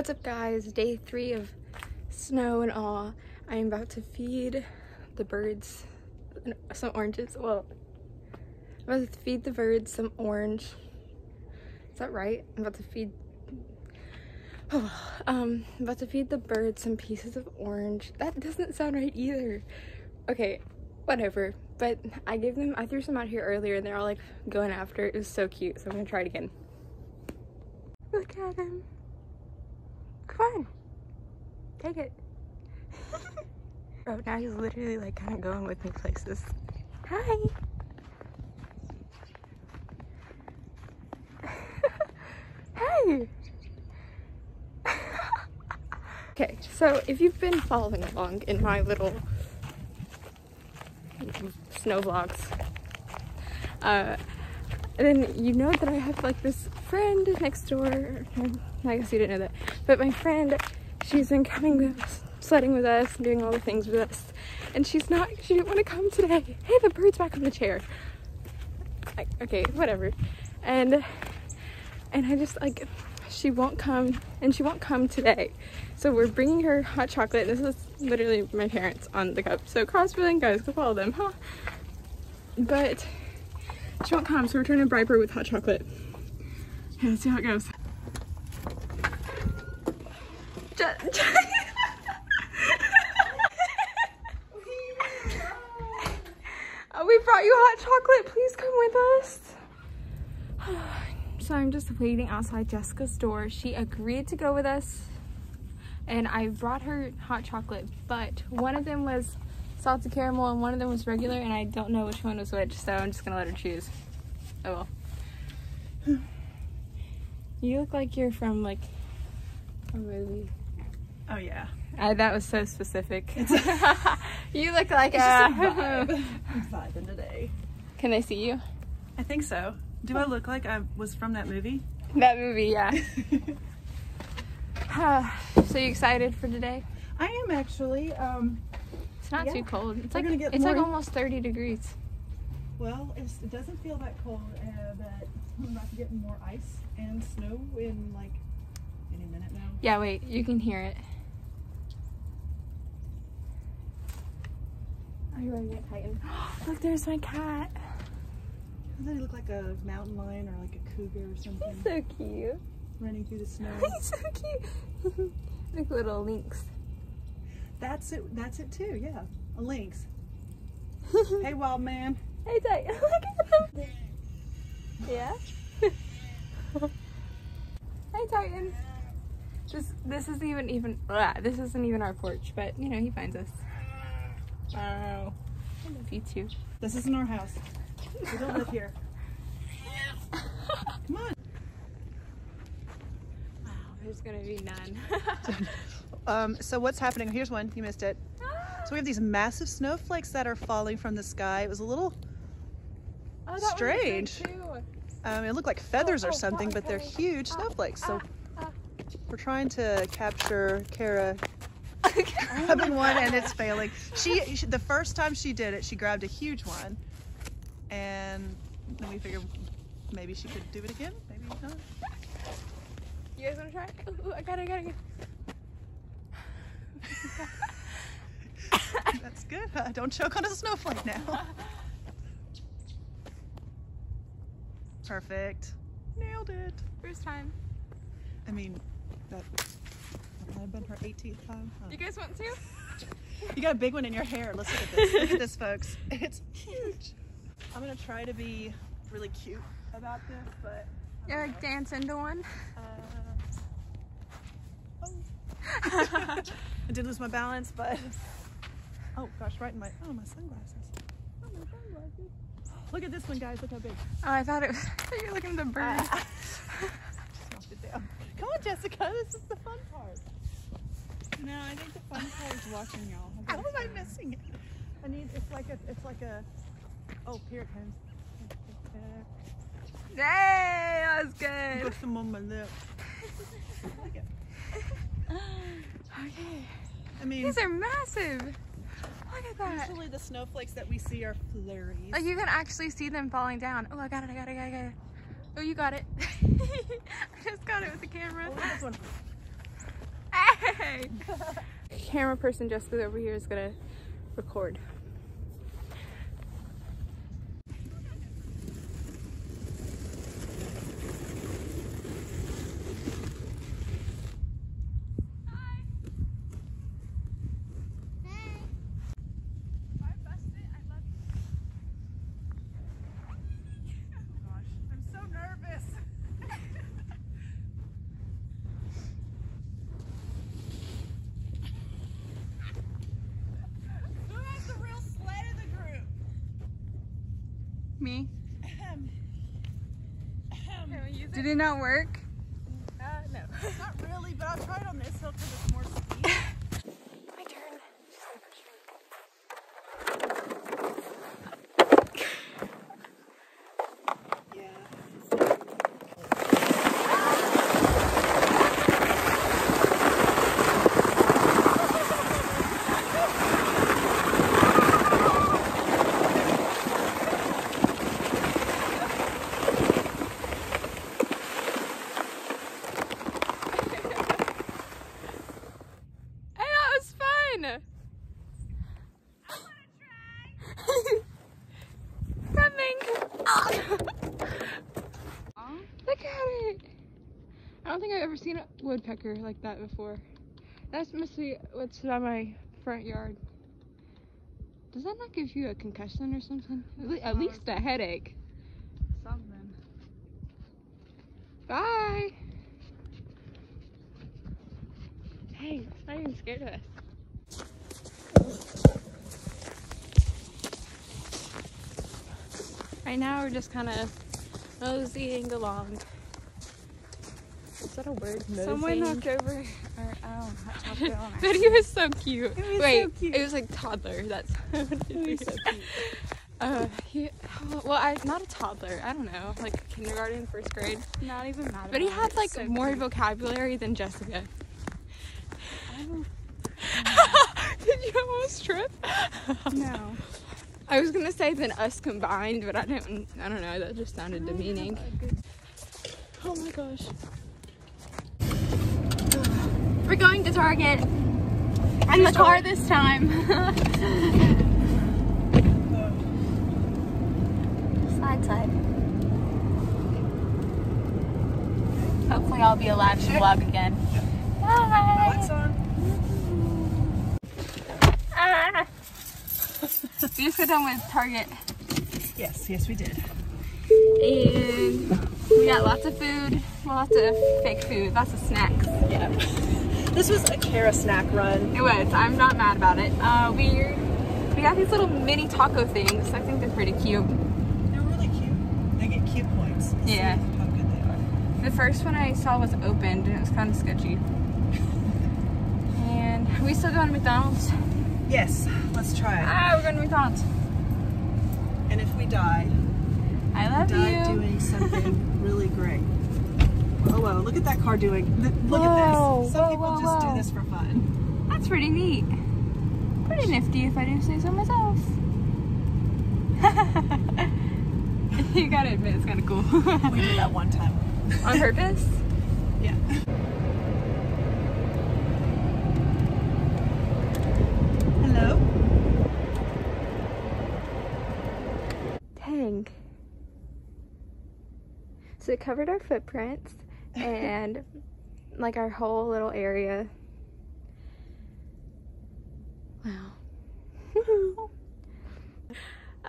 What's up guys? Day three of snow and awe. I am about to feed the birds some oranges. Well, I'm about to feed the birds some orange. Is that right? I'm about to feed Oh, um, I'm about to feed the birds some pieces of orange. That doesn't sound right either. Okay, whatever. But I gave them, I threw some out here earlier and they're all like going after it. It was so cute. So I'm gonna try it again. Look at him. On. Take it. oh, now he's literally like kind of going with me places. Hi. hey. okay, so if you've been following along in my little snow vlogs, uh, then you know that I have like this friend next door. I guess you didn't know that. But my friend, she's been coming with us, sledding with us and doing all the things with us. And she's not, she didn't want to come today. Hey, the bird's back on the chair. I, okay, whatever. And, and I just like, she won't come and she won't come today. So we're bringing her hot chocolate. This is literally my parents on the cup. So cross-filling guys, go follow them, huh? But she won't come, so we're bribe her with hot chocolate. Yeah, let's see how it goes. oh, we brought you hot chocolate. Please come with us. so I'm just waiting outside Jessica's door. She agreed to go with us and I brought her hot chocolate, but one of them was salted caramel and one of them was regular and I don't know which one was which, so I'm just gonna let her choose. Oh well. You look like you're from like a movie. Oh yeah. That was so specific. you look like it's a, a vibe. I'm vibing today. Can they see you? I think so. Do I look like I was from that movie? That movie, yeah. so you excited for today? I am actually. Um, it's not yeah. too cold. It's We're like it's like almost 30 degrees. Well, it doesn't feel that cold, uh, but I'm about to get more ice and snow in like any minute now. Yeah, wait, you can hear it. Are you ready to get Titan? Look, there's my cat. Doesn't he look like a mountain lion or like a cougar or something? He's so cute. Running through the snow. He's so cute. like little lynx. That's it. That's it too. Yeah, a lynx. hey, wild man. Hey, Titan. Look at him. Yeah. hey, Titan. This this isn't even even blah, this isn't even our porch, but you know he finds us. Wow. I love you too. This isn't our house. We don't live here. Come on. Wow, there's gonna be none. Um, so what's happening? Here's one. You missed it. So we have these massive snowflakes that are falling from the sky. It was a little oh, strange. Um, it looked like feathers oh, or something, oh, but they're huge ah, snowflakes. So ah, we're trying to capture Kara grabbing one and it's failing. She, she, the first time she did it, she grabbed a huge one, and then we figured maybe she could do it again. Maybe not. You guys want to try? Ooh, I got it, I got it. That's good. Uh, don't choke on a snowflake now. Perfect. Nailed it. First time. I mean, that, might have been her 18th time. Huh? You guys want to? You got a big one in your hair. Let's look at this. Look at this, folks. It's huge. I'm gonna try to be really cute about this, but yeah, like dance into one. Uh, oh. I did lose my balance, but oh gosh, right in my oh my sunglasses. Oh my sunglasses. Look at this one, guys. Look how big. Oh, I thought it was. You're looking at the bird. Uh, it down. Come on, Jessica. This is the fun part. No, I think the fun part is watching y'all. How am I missing it? I need. It's like a. It's like a. Oh, here it comes. Yay! That was good. Put some on my lip. Okay. I mean, these are massive. Look at that. Usually the snowflakes that we see are flurries. Like you can actually see them falling down. Oh, I got it, I got it, I got it, I got it. Oh, you got it. I just got it with the camera. Oh, this one. Yay! Camera person Jessica over here is gonna record. I'm so nervous. Who has the real sled in the group? Me? Did it not work? Uh, no. Not really, but I'll try it on this hill because it's more steep. My turn. Hey, that was fun. Coming. Look at it. I don't think I've ever seen a woodpecker like that before. That's mostly what's by my front yard. Does that not give you a concussion or something? At least a headache. Something. Bye. Hey, it's not even scared of us. Right now, we're just kind of moseying along. Is that a word? Someone knocked over our oh, hot chocolate but he was so cute. It was Wait, so cute. it was like toddler. That's it He was is. so cute. Uh, he, well, I not a toddler. I don't know, like kindergarten, first grade. Not even mad But he had like So more cute. vocabulary than Jessica. Did you almost trip? No. I was gonna say than us combined, but I don't. I don't know. That just sounded demeaning. Oh my gosh. We're going to Target. In the car this time. slide, slide. Hopefully, I'll be alive to vlog again. Bye. Lights on. Ah. we just got done with Target Yes, yes, we did. and we got lots of food, lots of fake food, lots of snacks. Yeah. This was a Kara snack run. It was. I'm not mad about it. Uh, we we got these little mini taco things. I think they're pretty cute. They're really cute. They get cute points. See Yeah. How good they are. The first one I saw was opened and it was kind of sketchy. And we still going to McDonald's. Yes, let's try it. Ah, we're going to McDonald's. And if we die, I love die you. doing something really great. Whoa, look at that car doing. Look Whoa, at this. Some whoa, people whoa, just do this for fun. That's pretty neat. Pretty nifty if I do say so myself. you gotta admit it's kind of cool. We did that one time. On purpose? Yeah. Hello? Dang. So it covered our footprints and like our whole little area. Wow.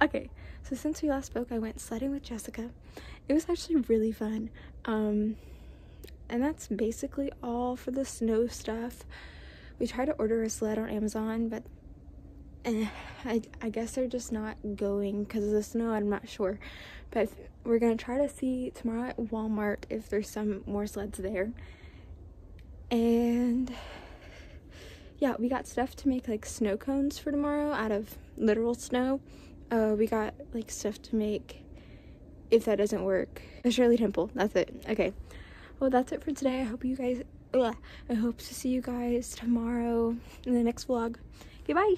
okay, so since we last spoke, I went sledding with Jessica. It was actually really fun. Um, and that's basically all for the snow stuff. We tried to order a sled on Amazon, but eh, I, I guess they're just not going because of the snow. I'm not sure. But we're to try to see tomorrow at Walmart if there's some more sleds there. And yeah, we got stuff to make like snow cones for tomorrow out of literal snow. Uh, we got like stuff to make if that doesn't work. A Shirley Temple. That's it. Okay. Well, that's it for today. I hope you guys. Ugh, I hope to see you guys tomorrow in the next vlog. Goodbye.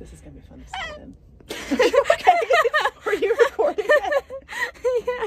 This is gonna be fun to sit eh. in. Are you recording it? yeah.